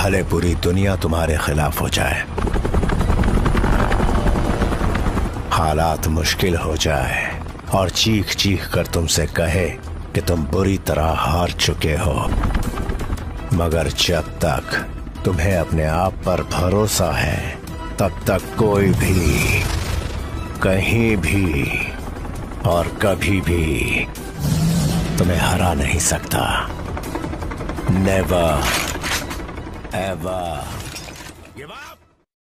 भले पूरी दुनिया तुम्हारे खिलाफ हो जाए। हालात मुश्किल हो जाए और चीख चीख कर तुमसे कहे कि तुम बुरी तरह हार चुके हो। मगर जब तक तुम्हें अपने आप पर भरोसा है, तब तक कोई भी, कहीं भी और कभी भी तुम्हें हरा नहीं सकता। Never ever. Give up?